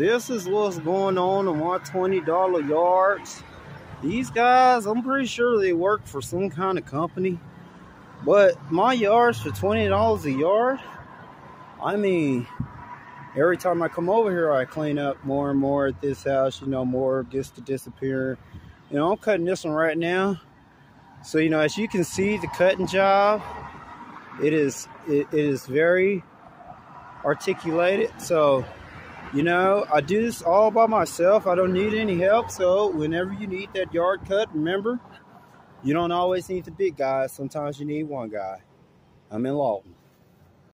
this is what's going on in my $20 yards. These guys, I'm pretty sure they work for some kind of company. But my yards for $20 a yard, I mean, every time I come over here, I clean up more and more at this house, you know, more gets to disappear. You know, I'm cutting this one right now. So, you know, as you can see, the cutting job, it is, it, it is very articulated. So, you know, I do this all by myself. I don't need any help. So whenever you need that yard cut, remember, you don't always need the big guys. Sometimes you need one guy. I'm in Lawton.